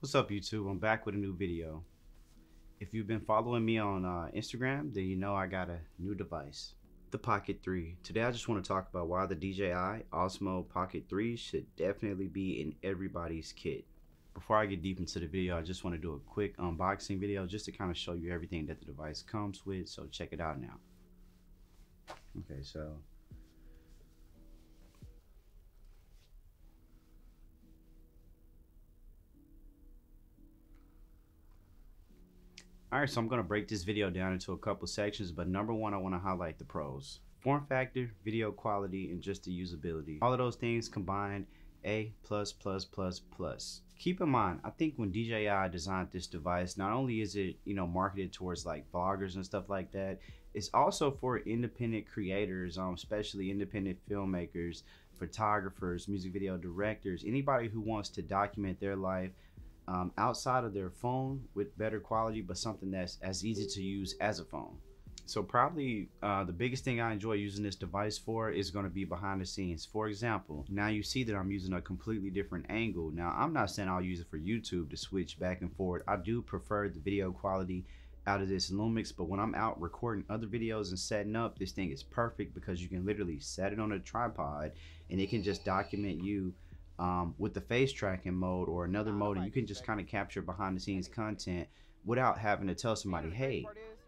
What's up YouTube? I'm back with a new video. If you've been following me on uh, Instagram, then you know I got a new device. The Pocket 3. Today I just want to talk about why the DJI Osmo Pocket 3 should definitely be in everybody's kit. Before I get deep into the video, I just want to do a quick unboxing video just to kind of show you everything that the device comes with, so check it out now. Okay, so Alright, so I'm to break this video down into a couple sections, but number one, I want to highlight the pros. Form factor, video quality, and just the usability. All of those things combined, A+++++. Plus Keep in mind, I think when DJI designed this device, not only is it, you know, marketed towards like vloggers and stuff like that, it's also for independent creators, um, especially independent filmmakers, photographers, music video directors, anybody who wants to document their life um, outside of their phone with better quality, but something that's as easy to use as a phone. So probably uh, the biggest thing I enjoy using this device for is going to be behind the scenes. For example, now you see that I'm using a completely different angle. Now I'm not saying I'll use it for YouTube to switch back and forth. I do prefer the video quality out of this Lumix, but when I'm out recording other videos and setting up, this thing is perfect because you can literally set it on a tripod and it can just document you um, with the face tracking mode or another mode, and you can just kind of capture behind the scenes content without having to tell somebody, hey,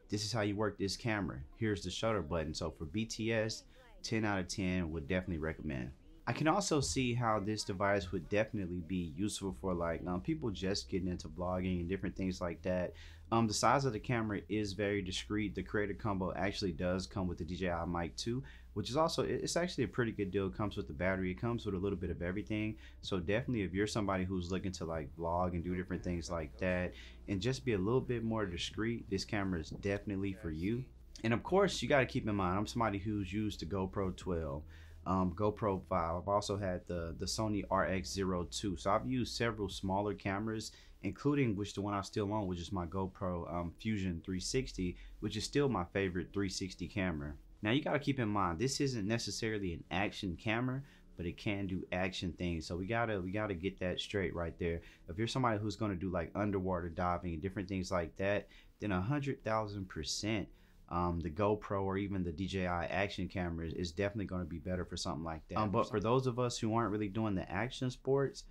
this is how you work this camera. Here's the shutter button. So for BTS, 10 out of 10 would definitely recommend. I can also see how this device would definitely be useful for like um, people just getting into vlogging and different things like that. Um, the size of the camera is very discreet. The Creator Combo actually does come with the DJI Mic 2, which is also it's actually a pretty good deal. It comes with the battery. It comes with a little bit of everything. So definitely, if you're somebody who's looking to like vlog and do different things like that, and just be a little bit more discreet, this camera is definitely for you. And of course, you got to keep in mind, I'm somebody who's used the GoPro 12. Um, GoPro 5. I've also had the the Sony RX02. So I've used several smaller cameras, including which the one I still own, which is my GoPro um, Fusion 360, which is still my favorite 360 camera. Now you got to keep in mind this isn't necessarily an action camera, but it can do action things. So we gotta we gotta get that straight right there. If you're somebody who's gonna do like underwater diving and different things like that, then a hundred thousand percent. Um, the GoPro or even the DJI action cameras is definitely going to be better for something like that. Um, but for those of us who aren't really doing the action sports,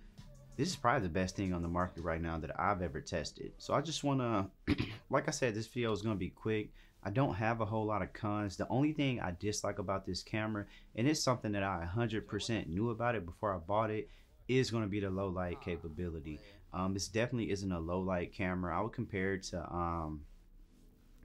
this is probably the best thing on the market right now that I've ever tested. So I just want to, like I said, this video is going to be quick. I don't have a whole lot of cons. The only thing I dislike about this camera, and it's something that I 100% knew about it before I bought it, is going to be the low light capability. Um, this definitely isn't a low light camera. I would compare it to um,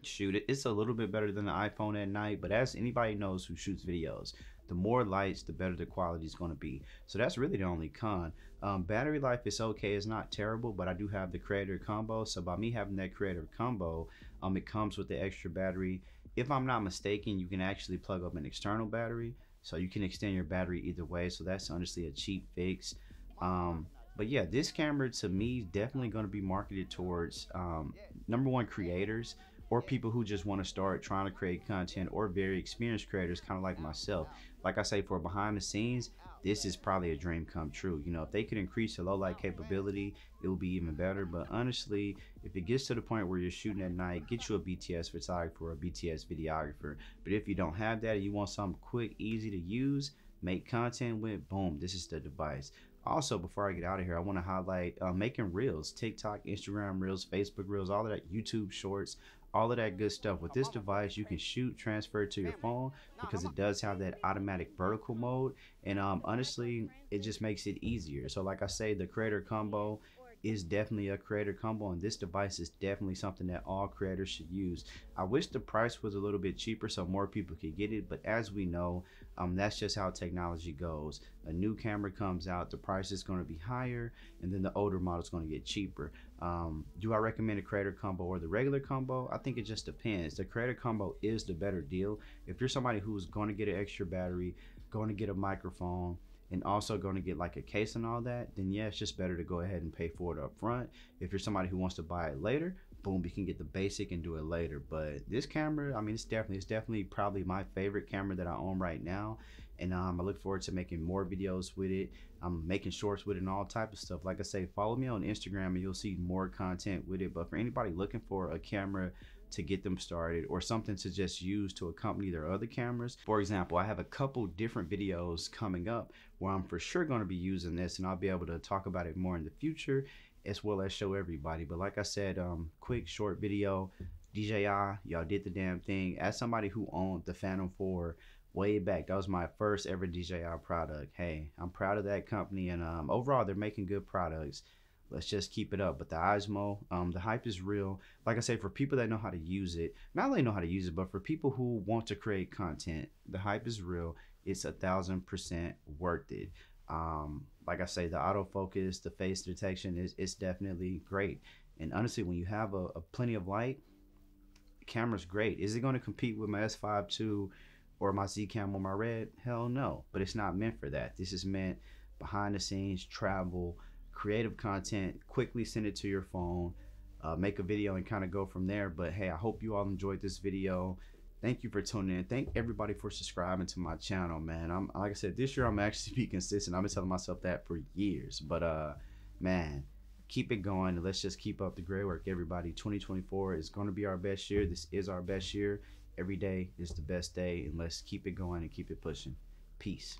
shoot it. It's a little bit better than the iPhone at night, but as anybody knows who shoots videos, the more lights, the better the quality is going to be. So that's really the only con. Um, battery life is okay. It's not terrible, but I do have the creator combo. So by me having that creator combo, um, it comes with the extra battery. If I'm not mistaken, you can actually plug up an external battery. So you can extend your battery either way. So that's honestly a cheap fix. Um, but yeah, this camera to me is definitely going to be marketed towards um, number one creators or people who just want to start trying to create content or very experienced creators kind of like myself. Like i say for behind the scenes this is probably a dream come true. You know if they could increase the low light capability it would be even better. But honestly if it gets to the point where you're shooting at night get you a bts photographer or a bts videographer. But if you don't have that and you want something quick easy to use make content with boom this is the device. Also before i get out of here i want to highlight uh, making reels tiktok instagram reels facebook reels all of that youtube shorts all of that good stuff. With this device, you can shoot, transfer it to your phone because it does have that automatic vertical mode. And um, honestly, it just makes it easier. So like I say, the creator combo is definitely a creator combo and this device is definitely something that all creators should use. I wish the price was a little bit cheaper so more people could get it but as we know um, that's just how technology goes. A new camera comes out the price is going to be higher and then the older model is going to get cheaper. Um, do i recommend a creator combo or the regular combo? I think it just depends. The creator combo is the better deal. If you're somebody who's going to get an extra battery going to get a microphone and also going to get like a case and all that, then yeah, it's just better to go ahead and pay for it up front. If you're somebody who wants to buy it later, boom, you can get the basic and do it later. But this camera, I mean, it's definitely it's definitely probably my favorite camera that I own right now. And um, I look forward to making more videos with it. I'm making shorts with it and all type of stuff. Like I say, follow me on Instagram and you'll see more content with it. But for anybody looking for a camera to get them started or something to just use to accompany their other cameras. For example, I have a couple different videos coming up where I'm for sure going to be using this and I'll be able to talk about it more in the future as well as show everybody. But like I said, um, quick short video, DJI, y'all did the damn thing. As somebody who owned the Phantom 4 way back, that was my first ever DJI product. Hey, I'm proud of that company and um, overall they're making good products let's just keep it up. But the Osmo, um, the hype is real. Like I say, for people that know how to use it, not only know how to use it, but for people who want to create content, the hype is real. It's a thousand percent worth it. Um, like I say, the autofocus, the face detection is it's definitely great. And honestly, when you have a, a plenty of light, camera's great. Is it going to compete with my S5 II or my Z Cam or my Red? Hell no. But it's not meant for that. This is meant behind the scenes travel creative content, quickly send it to your phone, uh, make a video and kind of go from there. But hey, I hope you all enjoyed this video. Thank you for tuning in. Thank everybody for subscribing to my channel, man. I'm like I said, this year I'm actually be consistent. I've been telling myself that for years. But uh man, keep it going. Let's just keep up the great work, everybody. 2024 is going to be our best year. This is our best year. Every day is the best day, and let's keep it going and keep it pushing. Peace.